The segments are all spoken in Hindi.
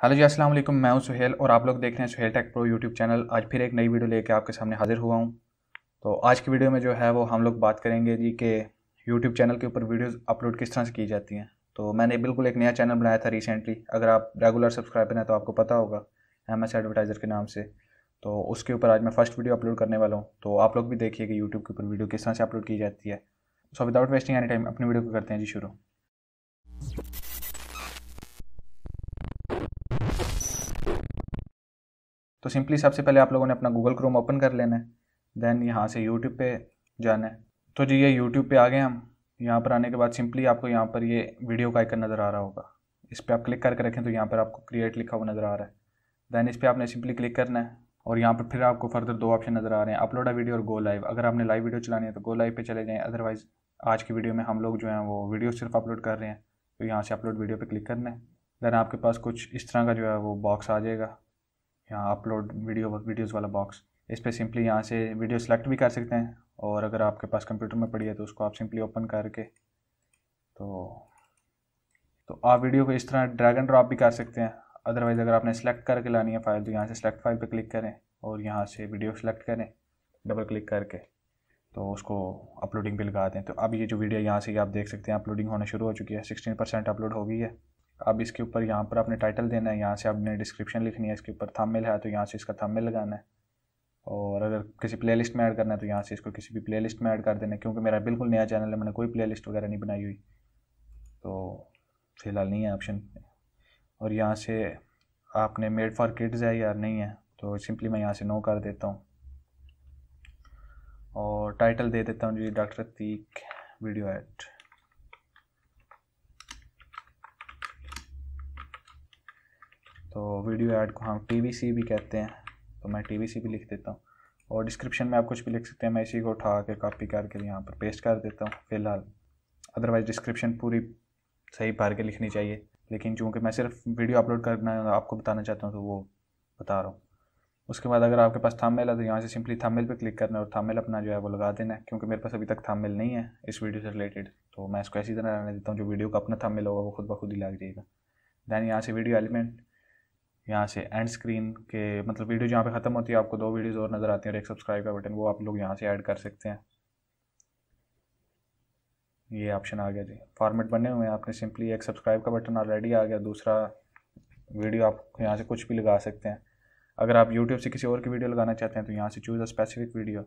हेलो जी, अस्सलाम वालेकुम। मैं हूँ सुहेल और आप लोग देख रहे हैं Suhail tech pro YouTube channel. आज फिर एक नई वीडियो लेके आपके सामने हाजिर हुआ हूँ। तो आज की वीडियो में जो है वो हम लोग बात करेंगे जी कि यूट्यूब चैनल के ऊपर वीडियोस अपलोड किस तरह से की जाती हैं। तो मैंने बिल्कुल एक नया चैनल बनाया था रिसेंटली अगर आप रेगुलर सब्सक्राइबर हैं तो आपको पता होगा एम एस एडवर्टाइज़र के नाम से। तो उसके ऊपर आज मैं फ़र्स्ट वीडियो अपलोड करने वाला हूँ। तो आप लोग भी देखिए कि यूट्यूब के ऊपर वीडियो किस तरह से अपलोड की जाती है। So without wasting any time अपनी वीडियो को करते हैं जी शुरू। तो सिंपली सबसे पहले आप लोगों ने अपना गूगल क्रोम ओपन कर लेना है देन यहाँ से यूट्यूब पे जाना है। तो जी, ये यूट्यूब पे आ गए हम। यहाँ पर आने के बाद सिंपली आपको यहाँ पर ये वीडियो का आइकन नज़र आ रहा होगा। इस पर आप क्लिक करके रखें तो यहाँ पर आपको क्रिएट लिखा हुआ नज़र आ रहा है। दैन इस पर आपने सिंपली क्लिक करना है और यहाँ पर फिर आपको फर्दर दो ऑप्शन नज़र आ रहे हैं अपलोड अ वीडियो और गो लाइव अगर आपने लाइव वीडियो चलानी है तो गो लाइव पे चले जाएँ। अदरवाइज़ आज की वीडियो में हम लोग जो हैं वो वीडियो सिर्फ़ अपलोड कर रहे हैं। तो यहाँ से अपलोड वीडियो पर क्लिक करना है। दैन आपके पास कुछ इस तरह का जो है वो बॉक्स आ जाएगा। यहाँ अपलोड वीडियो वीडियोज़ वाला बॉक्स इस पर सिंपली यहाँ से वीडियो सेलेक्ट भी कर सकते हैं और अगर आपके पास कंप्यूटर में पड़ी है तो उसको आप सिंपली ओपन करके तो तो आप वीडियो को इस तरह ड्रैग एंड ड्रॉप भी कर सकते हैं। अदरवाइज़ अगर आपने सेलेक्ट करके लानी है फ़ाइल तो यहाँ से सेलेक्ट फ़ाइल पे क्लिक करें और यहाँ से वीडियो सेलेक्ट करें डबल क्लिक करके तो उसको अपलोडिंग भी लगा दें। तो अब ये जो वीडियो यहाँ से आप देख सकते हैं अपलोडिंग होना शुरू हो चुकी है। सिक्सटीन परसेंट अपलोड हो गई है। अब इसके ऊपर यहाँ पर आपने टाइटल देना है, यहाँ से आपने डिस्क्रिप्शन लिखनी है, इसके ऊपर थंबनेल है तो यहाँ से इसका थंबनेल लगाना है। और अगर किसी प्लेलिस्ट में ऐड करना है तो यहाँ से इसको किसी भी प्लेलिस्ट में ऐड कर देना है, क्योंकि मेरा बिल्कुल नया चैनल है, मैंने कोई प्लेलिस्ट वगैरह नहीं बनाई हुई। तो फ़िलहाल नहीं है ऑप्शन और यहाँ से आपने मेड फॉर किड्स है या नहीं है तो सिंपली मैं यहाँ से नो कर देता हूँ। और टाइटल दे देता हूँ जी डॉक्टर तीक वीडियो एड तो वीडियो ऐड को हम टीवीसी भी कहते हैं तो मैं टीवीसी भी लिख देता हूँ। और डिस्क्रिप्शन में आप कुछ भी लिख सकते हैं, मैं इसी को उठा के कॉपी करके यहाँ पर पेस्ट कर देता हूँ, फ़िलहाल। अदरवाइज़ डिस्क्रिप्शन पूरी सही भर के लिखनी चाहिए। लेकिन चूँकि मैं सिर्फ़ वीडियो अपलोड करना आपको बताना चाहता हूँ तो वो बता रहा हूँ। उसके बाद अगर आपके पास थाममेल है तो यहाँ से सिंपली थाममेल पे क्लिक करना है और थाममेल अपना जो है वो लगा देना है, क्योंकि मेरे पास अभी तक थाममेल नहीं है इस वीडियो से रिलेटेड तो मैं इसको ऐसी तरह रहने देता हूँ, जो वीडियो का अपना थाममेल होगा, वो खुद ब खुद ही लग जाएगा। दैन यहाँ से वीडियो एलिमेंट यहाँ से एंड स्क्रीन के मतलब वीडियो जहाँ पे ख़त्म होती है, आपको दो वीडियोस और नज़र आती हैं और एक सब्सक्राइब का बटन वो आप लोग यहाँ से ऐड कर सकते हैं। ये ऑप्शन आ गया जी। फॉर्मेट बने हुए हैं, आपने सिंपली एक सब्सक्राइब का बटन ऑलरेडी आ गया, दूसरा वीडियो आप यहाँ से कुछ भी लगा सकते हैं। अगर आप यूट्यूब से किसी और की वीडियो लगाना चाहते हैं तो यहाँ से चूज़ अ स्पेसिफिक वीडियो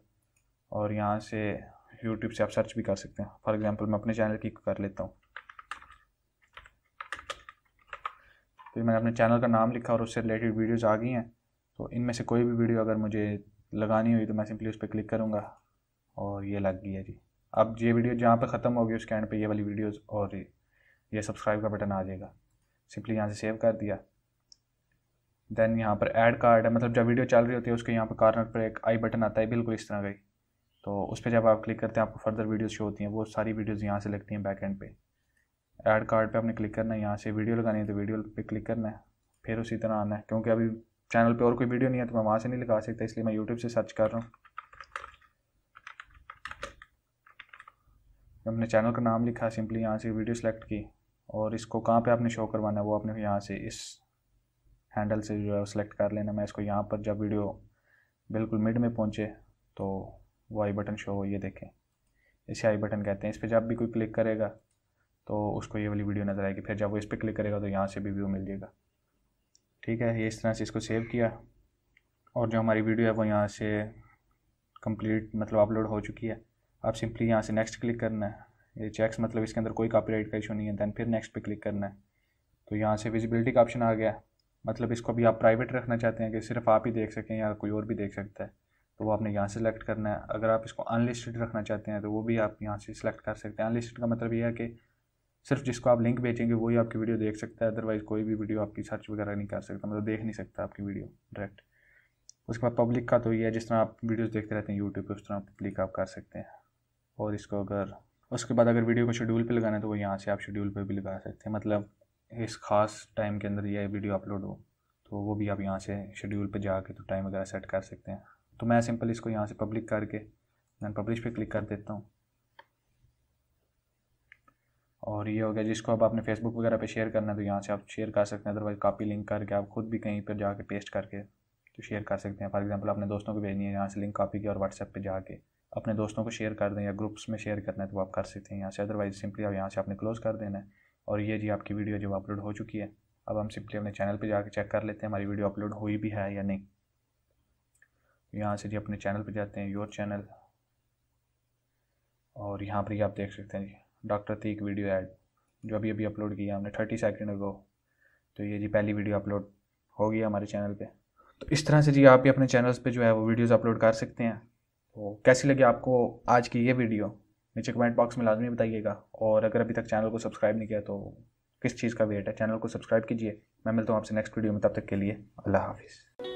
और यहाँ से यूट्यूब से आप सर्च भी कर सकते हैं। फॉर एग्ज़ाम्पल मैं अपने चैनल की कर लेता हूँ। फिर मैंने अपने चैनल का नाम लिखा और उससे रिलेटेड वीडियोज़ आ गई हैं। तो इनमें से कोई भी वीडियो अगर मुझे लगानी हुई तो मैं सिंपली उस पर क्लिक करूँगा। और ये लग गई है जी। अब ये वीडियो जहाँ पर ख़त्म होगी उसके एंड पे ये वाली वीडियोज़ और ये सब्सक्राइब का बटन आ जाएगा। सिंपली यहाँ से सेव कर दिया। देन यहाँ पर ऐड कार्ड है। मतलब जब वीडियो चल रही होती है उसके यहाँ पर कॉर्नर पर एक आई बटन आता है, बिल्कुल इस तरह का ही। तो उस पर जब आप क्लिक करते हैं, आपको फर्दर वीडियोज़ शो होती हैं। वो सारी वीडियोज़ यहाँ से लगती हैं बैक एंड पे। ऐड कार्ड पे आपने क्लिक करना है, यहाँ से वीडियो लगानी है तो वीडियो पे क्लिक करना है, फिर उसी तरह आना है, क्योंकि अभी चैनल पे और कोई वीडियो नहीं है तो मैं वहाँ से नहीं लगा सकता, इसलिए मैं यूट्यूब से सर्च कर रहा हूँ। अपने चैनल का नाम लिखा, सिंपली यहाँ से वीडियो सेलेक्ट की, और इसको कहाँ पे आपने शो करवाना है वो आपने यहाँ से इस हैंडल से जो है सेलेक्ट कर लेना मैं इसको यहाँ पर जब वीडियो बिल्कुल मिड में पहुँचे तो वो आई बटन शो हो ये देखें। इसे आई बटन कहते हैं। इस पर जब भी कोई क्लिक करेगा तो उसको ये वाली वीडियो नज़र आएगी। फिर जब वो इस पर क्लिक करेगा तो यहाँ से भी व्यू मिल जाएगा। ठीक है, ये इस तरह से इसको सेव किया। और जो हमारी वीडियो है वो यहाँ से कंप्लीट मतलब अपलोड हो चुकी है। आप सिंपली यहाँ से नेक्स्ट क्लिक करना है। ये चेक्स मतलब इसके अंदर कोई कॉपीराइट का इशू नहीं है। दैन फिर नेक्स्ट पे क्लिक करना है। तो यहाँ से विजिबिलिटी का ऑप्शन आ गया। मतलब इसको भी आप प्राइवेट रखना चाहते हैं कि सिर्फ़ आप ही देख सकें या कोई और भी देख सकता है। तो वो आपने यहाँ से सेलेक्ट करना है। अगर आप इसको अनलिस्टेड रखना चाहते हैं तो वो भी आप यहाँ से सिलेक्ट कर सकते हैं। अनलिस्टेड का मतलब ये है कि सिर्फ़ जिसको आप लिंक भेजेंगे, वही आपकी वीडियो देख सकता है। अदरवाइज़ कोई भी वीडियो आपकी सर्च वगैरह नहीं कर सकता। मतलब देख नहीं सकता आपकी वीडियो डायरेक्ट उसके बाद पब्लिक का तो ये है, जिस तरह आप वीडियोज़ देखते रहते हैं यूट्यूब पर उस तरह पब्लिक आप कर सकते हैं। और इसको अगर, उसके बाद अगर वीडियो को शेड्यूल पे लगाना है तो वो यहाँ से आप शेड्यूल पे भी लगा सकते हैं। मतलब इस खास टाइम के अंदर यह वीडियो अपलोड हो तो वो भी आप यहाँ से शेड्यूल पर जाके तो टाइम वगैरह सेट कर सकते हैं। तो मैं सिंपल इसको यहाँ से पब्लिक करके मैं पब्लिश पे क्लिक कर देता हूँ। और ये हो गया जिसको अब आपने फेसबुक वगैरह पे शेयर करना है तो यहाँ से आप शेयर कर सकते हैं। अदरवाइज़ कॉपी लिंक करके आप खुद भी कहीं पर जाके पेस्ट करके तो शेयर कर सकते हैं। फॉर एग्जांपल अपने दोस्तों को भेजनी है, यहाँ से लिंक कॉपी की और व्हाट्सएप पे जाके अपने दोस्तों को शेयर कर दें या ग्रुप्स में शेयर करना है तो आप कर सकते हैं यहाँ से। अदरवाइज़ सिंपली आप यहाँ से आपने क्लोज़ कर देना है। और ये जी आपकी वीडियो जो अपलोड हो चुकी है, अब हम सिंपली अपने चैनल पर जाके चेक कर लेते हैं, हमारी वीडियो अपलोड हुई भी है या नहीं। यहाँ से जी अपने चैनल पर जाते हैं योर चैनल और यहाँ पर ही आप देख सकते हैं जी। डॉक्टर तीक वीडियो ऐड, जो अभी अभी अपलोड किया हमने, थर्टी सेकेंड अगो तो ये जी पहली वीडियो अपलोड हो गई हमारे चैनल पे। तो इस तरह से जी आप भी अपने चैनल्स पे जो है वो वीडियोस अपलोड कर सकते हैं। तो कैसी लगी आपको आज की ये वीडियो? नीचे कमेंट बॉक्स में लाजमी बताइएगा। और अगर अभी तक चैनल को सब्सक्राइब नहीं किया तो किस चीज़ का वेट है? चैनल को सब्सक्राइब कीजिए। मैं मिलता हूँ आपसे नेक्स्ट वीडियो में, तब तक के लिए अल्लाह हाफिज़।